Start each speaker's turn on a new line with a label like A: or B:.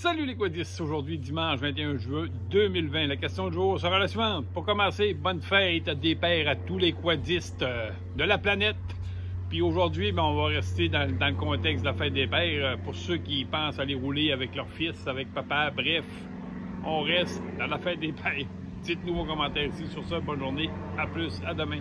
A: Salut les quadistes, aujourd'hui dimanche 21 juin 2020. La question du jour sera la suivante. Pour commencer, bonne fête des pères à tous les quadistes euh, de la planète. Puis aujourd'hui, ben, on va rester dans, le contexte de la fête des pères. Euh, pour ceux qui pensent aller rouler avec leur fils, avec papa, bref, on reste dans la fête des pères. Dites-nous vos commentaires ici sur ça. Bonne journée, à plus, à demain.